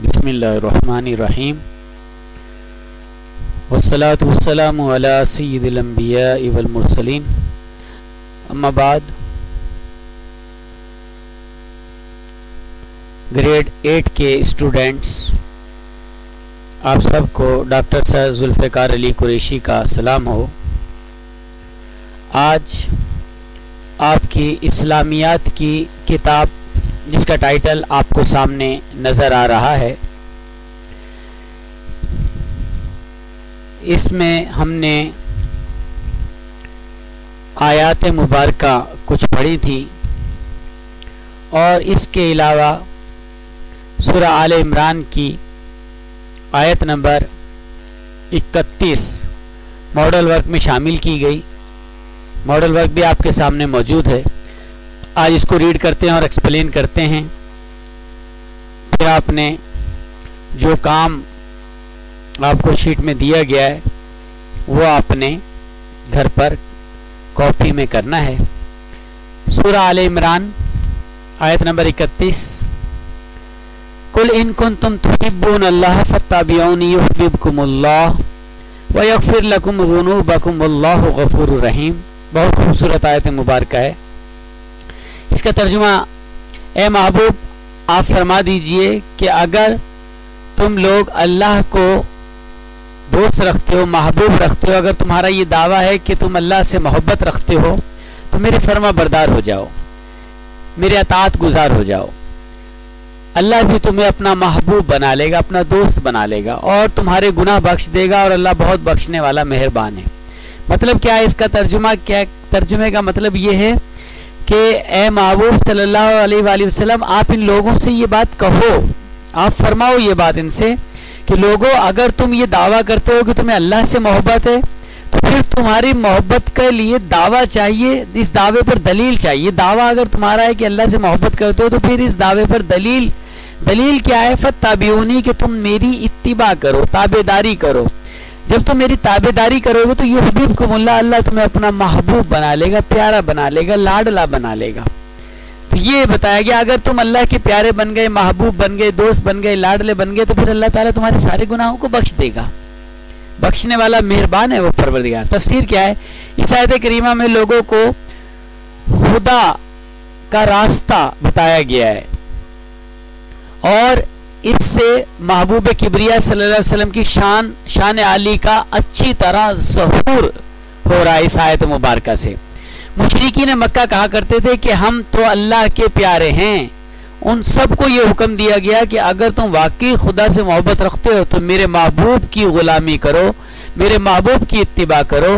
बसमीम वसलात वसलाम अला सैदिलम्बिया वलमरसलिन अम्माबाद ग्रेड एट के स्टूडेंट्स, आप सबको डॉक्टर सर जुल्फ़ार अली कुरैशी का सलाम हो। आज आपकी इस्लामियात की किताब जिसका टाइटल आपको सामने नज़र आ रहा है। इसमें हमने आयात मुबारक कुछ पढ़ी थी और इसके अलावा सूरह आल इमरान की आयत नंबर 31 मॉडल वर्क में शामिल की गई। मॉडल वर्क भी आपके सामने मौजूद है। आज इसको रीड करते हैं और एक्सप्लेन करते हैं। फिर आपने जो काम आपको शीट में दिया गया है, वो आपने घर पर कॉपी में करना है। सूरह आल इमरान, आयत नंबर 31 कुल इन कुन तुम तुहिब्बून अल्लाह फत्ताबिऊनी युहिब्बुकुमुल्लाह लकुम गफूरुर रहीम। बहुत खूबसूरत आयत मुबारक है। इसका तर्जुमा, ए महबूब, आप फरमा दीजिए कि अगर तुम लोग अल्लाह को दोस्त रखते हो, महबूब रखते हो, अगर तुम्हारा ये दावा है कि तुम अल्लाह से मोहब्बत रखते हो तो मेरे फर्मा बरदार हो जाओ, मेरे अतात गुजार हो जाओ। अल्लाह भी तुम्हें अपना महबूब बना लेगा, अपना दोस्त बना लेगा और तुम्हारे गुनाह बख्श देगा और अल्लाह बहुत बख्शने वाला मेहरबान है। मतलब क्या है इसका तर्जुमा, क्या तर्जुमे का मतलब ये है कि, ए महबूब सल्लल्लाहु अलैहि वसल्लम, आप इन लोगों से ये बात कहो। आप फरमाओ ये बात इनसे कि, लोगों, अगर तुम ये दावा करते हो कि तुम्हें अल्लाह से मोहब्बत है तो फिर तुम्हारी मोहब्बत के लिए दावा चाहिए, इस दावे पर दलील चाहिए। दावा अगर तुम्हारा है कि अल्लाह से मोहब्बत करते हो तो फिर इस दावे पर दलील। दलील क्या है? फताबियोनी कि तुम मेरी इत्तिबा करो, ताबेदारी करो। जब तुम मेरी ताबेदारी करोगे तो ये हबीब को मुल्ला अल्लाह तुम्हें अपना महबूब बना लेगा, प्यारा बना लेगा, लाडला बना लेगा। तो ये बताया गया, अगर तुम अल्लाह के प्यारे बन गए, महबूब बन गए, दोस्त बन गए, लाडले बन गए तो फिर अल्लाह ताला तुम्हारे सारे गुनाहों को बख्श देगा। बख्शने वाला मेहरबान है वो परवरदिगार। तफसीर क्या है? इस आयत करीमा में लोगों को खुदा का रास्ता बताया गया है। और इससे महबूब किबरिया सल्लल्लाहु अलैहि वसल्लम की शान शान आली का अच्छी तरह जहूर हो रहा है इस आयत मुबारक से। मुशरकी ने मक्का कहा करते थे कि हम तो अल्लाह के प्यारे हैं। उन सबको ये हुक्म दिया गया कि अगर तुम वाकई खुदा से मोहब्बत रखते हो तो मेरे महबूब की गुलामी करो, मेरे महबूब की इतबा करो,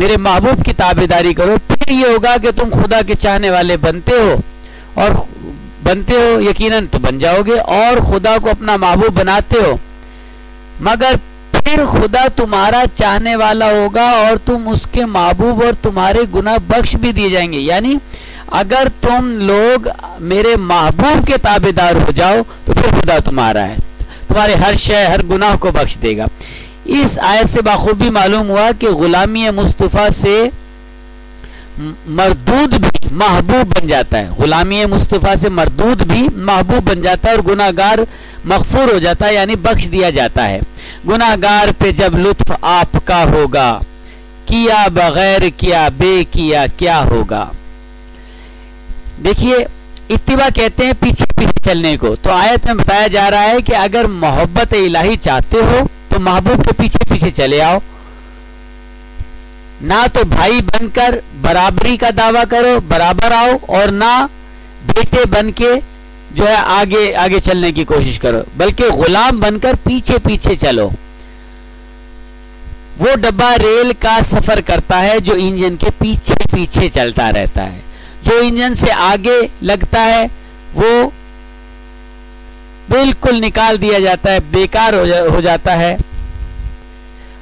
मेरे महबूब की ताबेदारी करो। फिर ये होगा कि तुम खुदा के चाहने वाले बनते हो और बनते हो, यकीनन तो बन जाओगे और खुदा को अपना महबूब बनाते हो। मगर फिर खुदा तुम्हारा चाहने वाला होगा और तुम उसके महबूब और तुम्हारे गुना बख्श भी दिए जाएँगे। यानी अगर तुम लोग मेरे महबूब के ताबेदार हो जाओ तो फिर खुदा तुम्हारा है। तुम्हारे हर शय, हर गुनाह को बख्श देगा। इस आयत से बाखूबी मालूम हुआ कि गुलामी मुस्तफ़ा से मरदूद भी महबूब बन जाता है। गुलामी मुस्तफ़ा से मरदूद भी महबूब बन जाता है और गुनागार मकफूर हो जाता है, यानी बख्श दिया जाता है। गुनागार पे जब लुत्फ आपका होगा, किया बगैर किया बे किया क्या होगा? देखिए, इत्तिबा कहते हैं पीछे पीछे चलने को। तो आयत में बताया जा रहा है कि अगर मोहब्बत इलाही चाहते हो तो महबूब के पीछे पीछे चले आओ। ना तो भाई बनकर बराबरी का दावा करो बराबर आओ और ना बेटे बन के जो है आगे आगे चलने की कोशिश करो बल्कि गुलाम बनकर पीछे पीछे चलो। वो डब्बा रेल का सफ़र करता है जो इंजन के पीछे पीछे चलता रहता है। जो इंजन से आगे लगता है वो बिल्कुल निकाल दिया जाता है बेकार हो, जा, हो जाता है।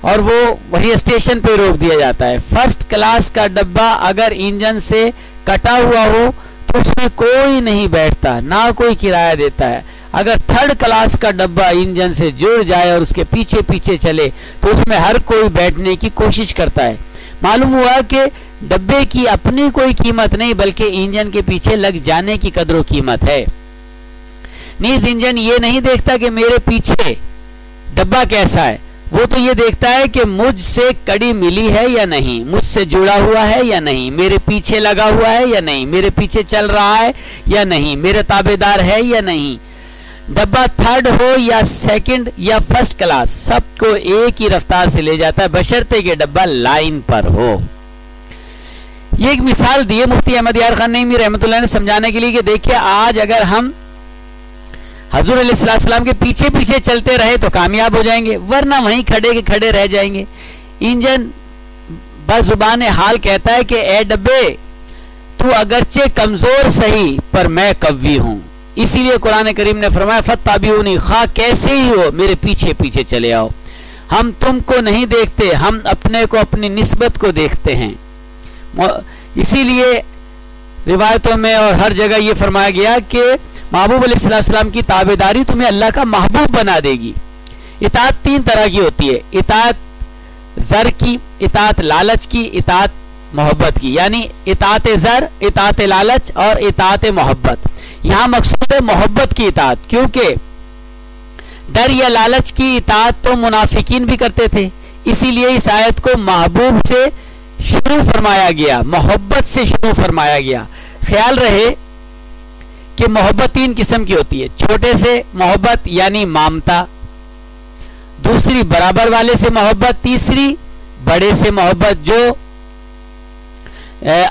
और वो वही स्टेशन पे रोक दिया जाता है। फ़र्स्ट क्लास का डब्बा अगर इंजन से कटा हुआ हो तो उसमें कोई नहीं बैठता, ना कोई किराया देता है। अगर थर्ड क्लास का डब्बा इंजन से जुड़ जाए और उसके पीछे पीछे चले तो उसमें हर कोई बैठने की कोशिश करता है। मालूम हुआ कि डब्बे की अपनी कोई कीमत नहीं, बल्कि इंजन के पीछे लग जाने की कदरों कीमत है। नीज इंजन ये नहीं देखता कि मेरे पीछे डब्बा कैसा है। वो तो ये देखता है कि मुझसे कड़ी मिली है या नहीं? मुझसे जुड़ा हुआ है या नहीं? मेरे पीछे लगा हुआ है या नहीं? मेरे पीछे चल रहा है या नहीं? मेरे ताबेदार है या नहीं? डब्बा थर्ड हो या सेकंड या फ़र्स्ट क्लास सबको एक ही रफ्तार से ले जाता है, बशर्ते के डब्बा लाइन पर हो। ये एक मिसाल दी है मुफ्ती अहमद यार खान नईमी रहमत ने समझाने के लिए कि देखिए, आज अगर हम हजूर सलाम के पीछे पीछे चलते रहे तो कामयाब हो जाएँगे, वरना वहीं खड़े के खड़े रह जाएँगे। इंजन बजुबान हाल कहता है कि, ए डब्बे, तू अगरचे कमज़ोर सही, पर मैं कव्वी हूँ। इसीलिए कुरान करीम ने फरमाया, फत ताबी खा कैसे ही हो, मेरे पीछे पीछे चले आओ। हम तुमको नहीं देखते, हम अपने को अपनी नस्बत को देखते हैं। इसीलिए रिवायतों में और हर जगह ये फरमाया गया कि महबूब अलैहिस्सलाम की ताबेदारी तुम्हें अल्लाह का महबूब बना देगी। इतात तीन तरह की होती है। इतात जर की इतात लालच की इतात मोहब्बत की। यानी इतात जर इतात लालच और इतात मोहब्बत। यहाँ मकसूद है मोहब्बत की इतात क्योंकि डर या लालच की इतात तो मुनाफिकीन भी करते थे। इसीलिए इस आयत को महबूब से शुरू फरमाया गया। मोहब्बत से शुरू फरमाया गया। ख्याल रहे कि मोहब्बत तीन किस्म की होती है। छोटे से मोहब्बत यानी मामता, दूसरी बराबर वाले से मोहब्बत, तीसरी बड़े से मोहब्बत जो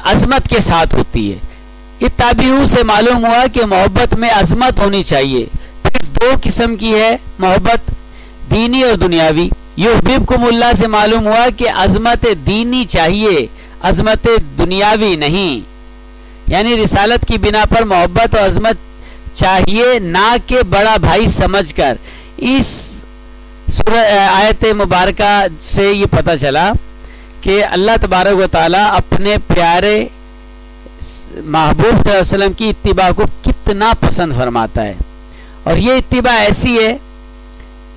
अजमत के साथ होती है। इताबीऊ से मालूम हुआ कि मोहब्बत में अजमत होनी चाहिए। फिर दो किस्म की है मोहब्बत, दीनी और दुनियावी। युहबिब कुमुल्ला से मालूम हुआ कि अजमत दीनी चाहिए, अजमत दुनियावी नहीं। यानी रिसालत की बिना पर मोहब्बत और अजमत चाहिए ना के बड़ा भाई समझकर। इस आयत मुबारक से ये पता चला कि अल्लाह तबारक ताला अपने प्यारे महबूब वसल्लम की इतबा को कितना पसंद फरमाता है। और ये इतबा ऐसी है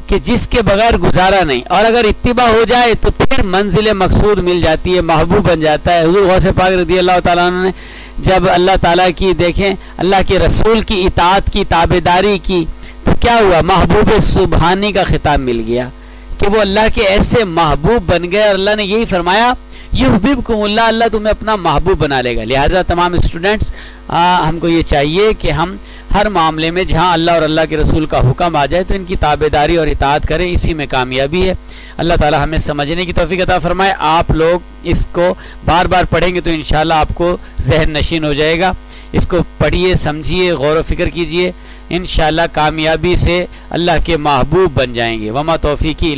कि जिसके बगैर गुजारा नहीं। और अगर इतबा हो जाए तो फिर मंजिल मकसूद मिल जाती है, महबूब बन जाता है। हजूर गौसे पाक रदी अल्लाह ताला ने जब अल्लाह ताला की देखें, अल्लाह के रसूल की इतात की, ताबेदारी की तो क्या हुआ? महबूब सुबहानी का खिताब मिल गया कि वो अल्लाह के ऐसे महबूब बन गए और अल्लाह ने यही फरमाया युहबिब कुमुल्ला अल्लाह तुम्हें अपना महबूब बना लेगा। लिहाजा तमाम स्टूडेंट्स हमको ये चाहिए कि हम हर मामले में जहाँ अल्लाह और अल्लाह के रसूल का हुक्म आ जाए तो इनकी ताबेदारी और इतात करें। इसी में कामयाबी है। अल्लाह ताला हमें समझने की तोफ़ी अता फरमाए। आप लोग इसको बार बार पढ़ेंगे तो इन आपको जहन नशीन हो जाएगा। इसको पढ़िए, समझिए, गौर फ़िक्र कीजिए। इन कामयाबी से अल्लाह के महबूब बन जाएँगे। वमा तोफ़ी की